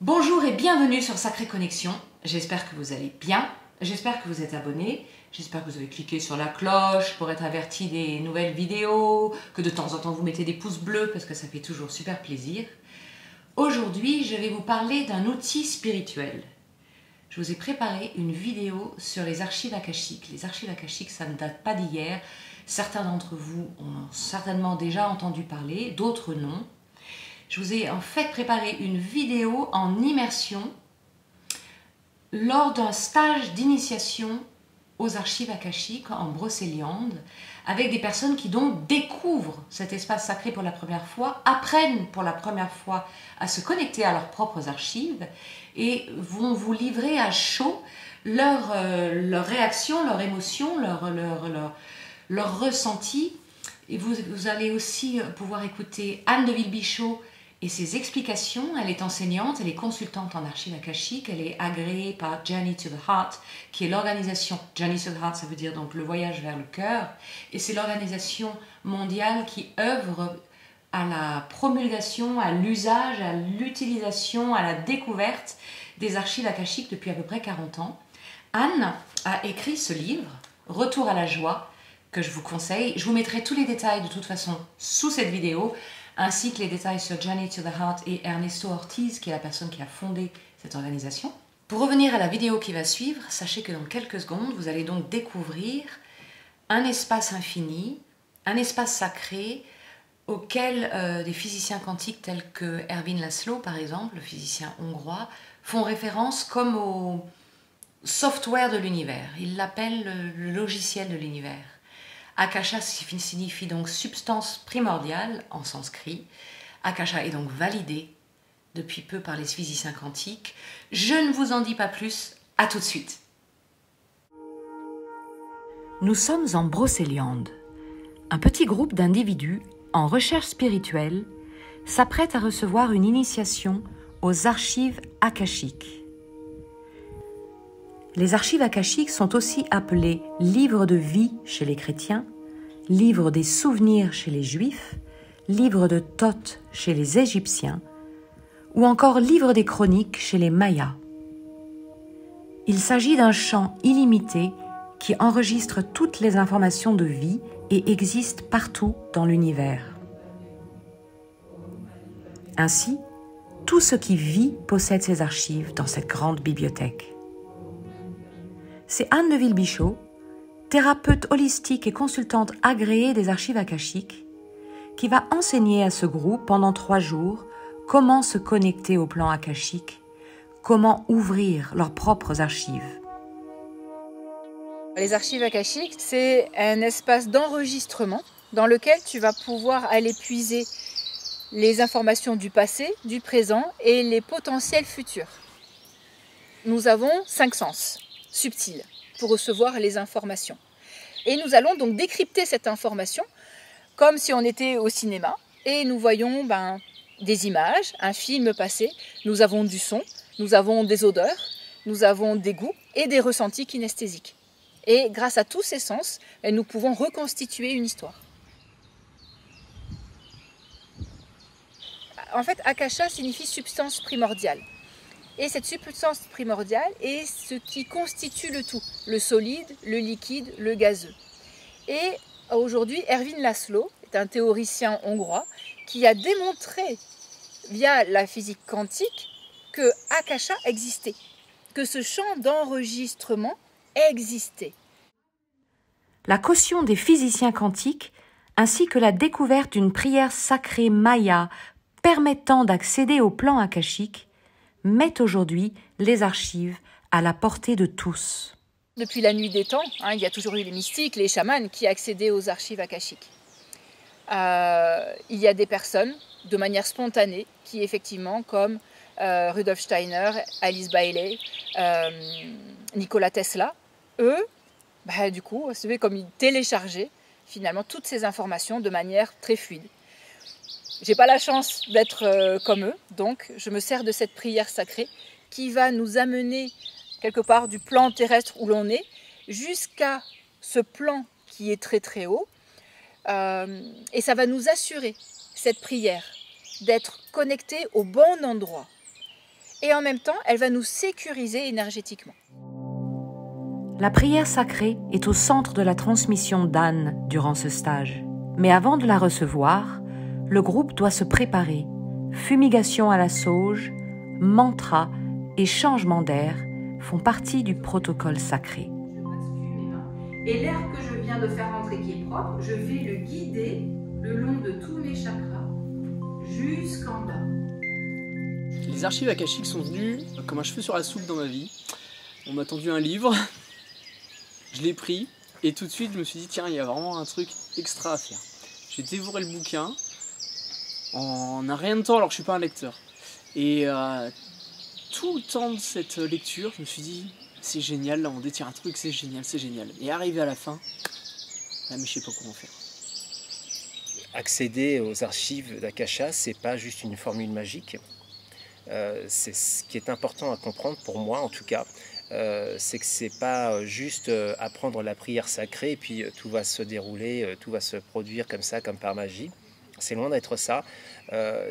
Bonjour et bienvenue sur Sacrée Connexion. J'espère que vous allez bien. J'espère que vous êtes abonnés. J'espère que vous avez cliqué sur la cloche pour être averti des nouvelles vidéos, que de temps en temps vous mettez des pouces bleus parce que ça fait toujours super plaisir. Aujourd'hui, je vais vous parler d'un outil spirituel. Je vous ai préparé une vidéo sur les archives akashiques. Les archives akashiques, ça ne date pas d'hier. Certains d'entre vous ont certainement déjà entendu parler, d'autres non. Je vous ai en fait préparé une vidéo en immersion lors d'un stage d'initiation aux archives akashiques en Brocéliande, avec des personnes qui donc découvrent cet espace sacré pour la première fois, apprennent pour la première fois à se connecter à leurs propres archives et vont vous livrer à chaud leurs euh, réactions, leurs émotions, leurs leur, leur, leur ressenti. Et vous, vous, allez aussi pouvoir écouter Anne de Villebichot et ses explications. Elle est enseignante, elle est consultante en archives akashiques, elle est agréée par Journey to the Heart, qui est l'organisation, Journey to the Heart, ça veut dire donc le voyage vers le cœur, et c'est l'organisation mondiale qui œuvre à la promulgation, à l'usage, à l'utilisation, à la découverte des archives akashiques depuis à peu près 40 ans. Anne a écrit ce livre, Retour à la joie, que je vous conseille. Je vous mettrai tous les détails de toute façon sous cette vidéo ainsi que les détails sur Journey to the Heart et Ernesto Ortiz, qui est la personne qui a fondé cette organisation. Pour revenir à la vidéo qui va suivre, sachez que dans quelques secondes, vous allez donc découvrir un espace infini, un espace sacré auquel euh, des physiciens quantiques tels que Erwin Laszlo, par exemple, le physicien hongrois, font référence comme au software de l'univers. Ils l'appellent le logiciel de l'univers. Akasha signifie donc substance primordiale en sanskrit. Akasha est donc validé depuis peu par les physiciens quantiques. Je ne vous en dis pas plus, à tout de suite. Nous sommes en Brocéliande. Un petit groupe d'individus en recherche spirituelle s'apprête à recevoir une initiation aux archives akashiques. Les archives akashiques sont aussi appelées livres de vie chez les chrétiens, livres des souvenirs chez les juifs, livres de Thoth chez les égyptiens, ou encore livre des chroniques chez les mayas. Il s'agit d'un champ illimité qui enregistre toutes les informations de vie et existe partout dans l'univers. Ainsi, tout ce qui vit possède ses archives dans cette grande bibliothèque c'est Anne de Villebichot, thérapeute holistique et consultante agréée des archives akashiques, qui va enseigner à ce groupe pendant trois jours comment se connecter au plan akashique, comment ouvrir leurs propres archives. Les archives akashiques, c'est un espace d'enregistrement dans lequel tu vas pouvoir aller puiser les informations du passé, du présent et les potentiels futurs. Nous avons cinq sens subtil pour recevoir les informations. Et nous allons donc décrypter cette information comme si on était au cinéma et nous voyons ben, des images, un film passé, nous avons du son, nous avons des odeurs, nous avons des goûts et des ressentis kinesthésiques. Et grâce à tous ces sens, ben, nous pouvons reconstituer une histoire. En fait, akasha signifie substance primordiale. Et cette substance primordiale est ce qui constitue le tout, le solide, le liquide, le gazeux. Et aujourd'hui, Erwin Laszlo est un théoricien hongrois qui a démontré via la physique quantique que Akasha existait, que ce champ d'enregistrement existait. La caution des physiciens quantiques ainsi que la découverte d'une prière sacrée maya permettant d'accéder au plan akashique met aujourd'hui les archives à la portée de tous. Depuis la nuit des temps, hein, il y a toujours eu les mystiques, les chamans qui accédaient aux archives akashiques. Euh, il y a des personnes, de manière spontanée, qui effectivement, comme euh, Rudolf Steiner, Alice Bailey, euh, Nikola Tesla, eux, bah, du coup, comme ils téléchargeaient finalement toutes ces informations de manière très fluide. J'ai pas la chance d'être euh, comme eux, donc je me sers de cette prière sacrée qui va nous amener quelque part du plan terrestre où l'on est jusqu'à ce plan qui est très très haut. Euh, et ça va nous assurer, cette prière, d'être connecté au bon endroit. et en même temps, elle va nous sécuriser énergétiquement. La prière sacrée est au centre de la transmission d'Anne durant ce stage. Mais avant de la recevoir, le groupe doit se préparer. Fumigation à la sauge, mantra et changement d'air font partie du protocole sacré. Et l'air que je viens de faire entrer qui est propre, je vais le guider le long de tous mes chakras jusqu'en bas. Les archives akashiques sont venues comme un cheveu sur la soupe dans ma vie. On m'a tendu un livre, je l'ai pris et tout de suite je me suis dit tiens il y a vraiment un truc extra à faire. J'ai dévoré le bouquin en un rien de temps alors que je suis pas un lecteur. Et euh, tout le temps de cette lecture, je me suis dit c'est génial, là on détient un truc, c'est génial, c'est génial. Et arrivé à la fin, là mais je sais pas comment faire. Accéder aux archives d'Akasha, c'est pas juste une formule magique. Euh, c'est ce qui est important à comprendre pour moi en tout cas. Euh, c'est que c'est pas juste apprendre la prière sacrée et puis tout va se dérouler, tout va se produire comme ça, comme par magie. C'est loin d'être ça.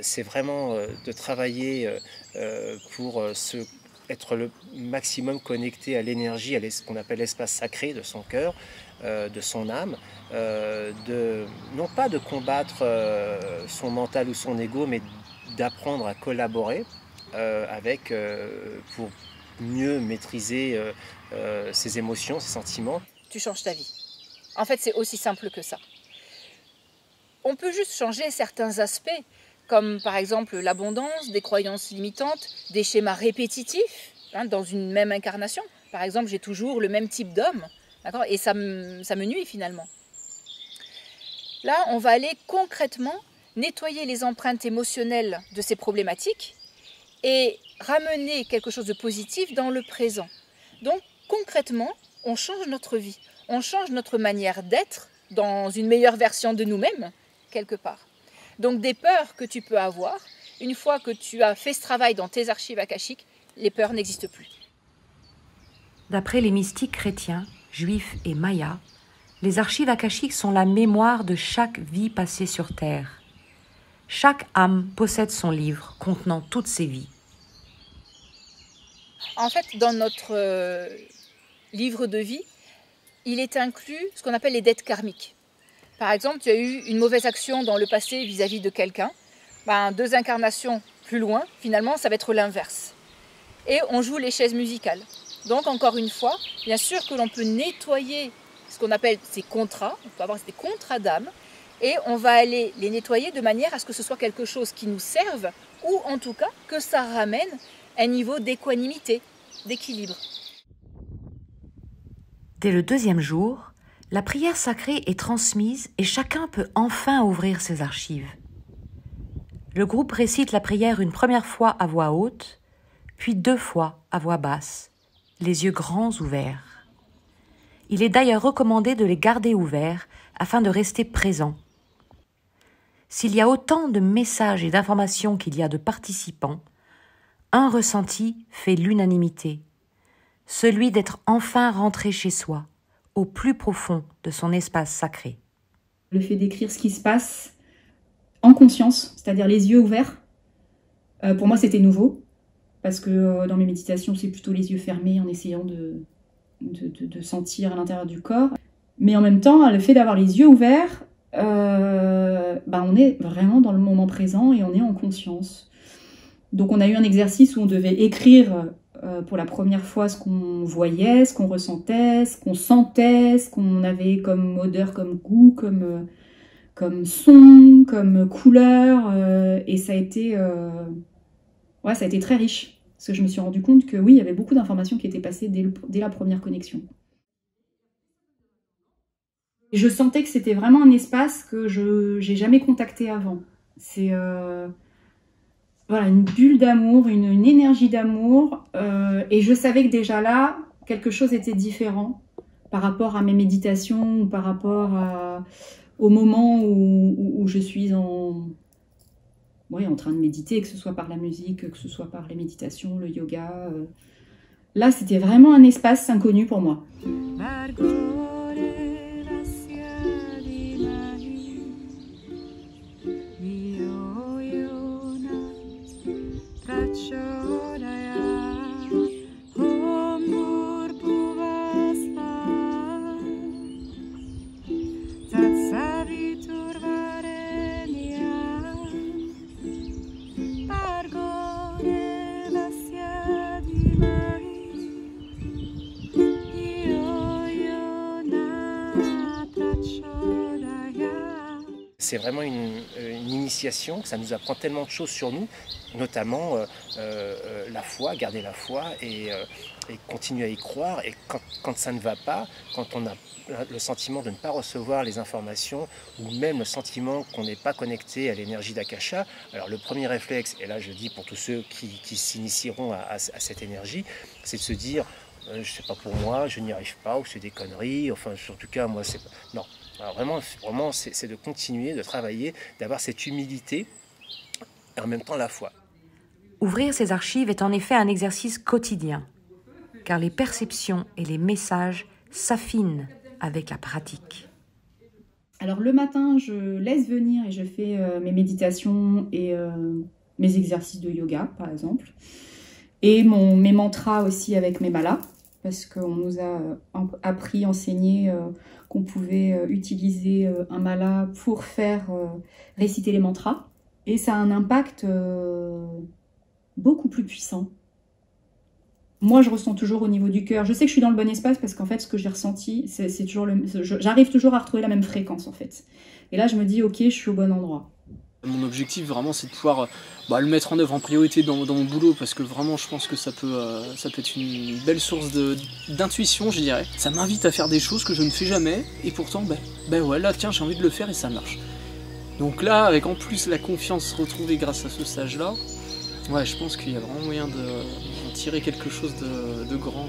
c'est vraiment de travailler pour se être le maximum connecté à l'énergie, à ce qu'on appelle l'espace sacré de son cœur, euh, de son âme, euh, de, non pas de combattre euh, son mental ou son ego, mais d'apprendre à collaborer avec pour mieux maîtriser ses émotions, ses sentiments. Tu changes ta vie. En fait, c'est aussi simple que ça. On peut juste changer certains aspects comme par exemple l'abondance, des croyances limitantes, des schémas répétitifs hein, dans une même incarnation. Par exemple, j'ai toujours le même type d'homme, et ça ça me nuit finalement. Là, on va aller concrètement nettoyer les empreintes émotionnelles de ces problématiques et ramener quelque chose de positif dans le présent. Donc concrètement, on change notre vie, on change notre manière d'être dans une meilleure version de nous-mêmes, quelque part. Donc des peurs que tu peux avoir, une fois que tu as fait ce travail dans tes archives akashiques, les peurs n'existent plus. D'après les mystiques chrétiens, juifs et mayas, les archives akashiques sont la mémoire de chaque vie passée sur Terre. Chaque âme possède son livre contenant toutes ses vies. En fait, dans notre euh, livre de vie, il est inclus ce qu'on appelle les dettes karmiques. Par exemple, tu as eu une mauvaise action dans le passé vis-à-vis de quelqu'un. Ben, deux incarnations plus loin, finalement, ça va être l'inverse. Et on joue les chaises musicales. Donc, encore une fois, bien sûr que l'on peut nettoyer ce qu'on appelle ces contrats. On peut avoir des contrats d'âme. Et on va aller les nettoyer de manière à ce que ce soit quelque chose qui nous serve, ou en tout cas que ça ramène un niveau d'équanimité, d'équilibre. Dès le deuxième jour, la prière sacrée est transmise et chacun peut enfin ouvrir ses archives. Le groupe récite la prière une première fois à voix haute, puis deux fois à voix basse, les yeux grands ouverts. Il est d'ailleurs recommandé de les garder ouverts afin de rester présent. S'il y a autant de messages et d'informations qu'il y a de participants, un ressenti fait l'unanimité, celui d'être enfin rentré chez soi, au plus profond de son espace sacré. Le fait d'écrire ce qui se passe en conscience, c'est-à-dire les yeux ouverts, euh, pour moi c'était nouveau, parce que euh, dans mes méditations c'est plutôt les yeux fermés en essayant de, de, sentir à l'intérieur du corps. Mais en même temps, le fait d'avoir les yeux ouverts, euh, bah, on est vraiment dans le moment présent et on est en conscience. Donc on a eu un exercice où on devait écrire euh, pour la première fois ce qu'on voyait, ce qu'on ressentait, ce qu'on sentait, ce qu'on avait comme odeur, comme goût, comme, euh, comme son, comme couleur. Euh, et ça a, été, ouais, ça a été très riche. Parce que je me suis rendu compte que oui, il y avait beaucoup d'informations qui étaient passées dès, dès, la première connexion. Je sentais que c'était vraiment un espace que je n'ai jamais contacté avant. C'est voilà, une bulle d'amour, une, énergie d'amour. Euh, et je savais que déjà là, quelque chose était différent par rapport à mes méditations ou par rapport au moment où, je suis en, en train de méditer, que ce soit par la musique, que ce soit par les méditations, le yoga. Euh. Là, c'était vraiment un espace inconnu pour moi. C'est vraiment une, initiation, ça nous apprend tellement de choses sur nous, notamment la foi, garder la foi et, continuer à y croire. Et quand, quand, ça ne va pas, quand on a le sentiment de ne pas recevoir les informations ou même le sentiment qu'on n'est pas connecté à l'énergie d'Akasha. Alors le premier réflexe, et là je dis pour tous ceux qui, s'initieront à, cette énergie, c'est de se dire euh, je sais pas pour moi, je n'y arrive pas, ou c'est des conneries, enfin en tout cas moi c'est pas... Non, Alors, vraiment, vraiment c'est de continuer, de travailler, d'avoir cette humilité et en même temps la foi. Ouvrir ces archives est en effet un exercice quotidien, car les perceptions et les messages s'affinent avec la pratique Alors le matin, je laisse venir et je fais euh, mes méditations et euh, mes exercices de yoga, par exemple. Et mon, mes mantras aussi avec mes malas, parce qu'on nous a euh, appris, enseigné qu'on pouvait utiliser un mala pour faire réciter les mantras. Et ça a un impact beaucoup plus puissant moi, je ressens toujours au niveau du cœur. Je sais que je suis dans le bon espace parce qu'en fait, ce que j'ai ressenti, c'est toujours le. J'arrive toujours à retrouver la même fréquence en fait. Et là, je me dis, ok, je suis au bon endroit. Mon objectif vraiment, c'est de pouvoir bah, le mettre en œuvre en priorité dans, mon boulot parce que vraiment, je pense que ça peut, euh, être une belle source d'intuition, je dirais. Ça m'invite à faire des choses que je ne fais jamais et pourtant, ben, ben ouais, là, tiens, j'ai envie de le faire et ça marche. Donc là, avec en plus la confiance retrouvée grâce à ce stage-là, ouais, je pense qu'il y a vraiment moyen de tirer quelque chose de, grand.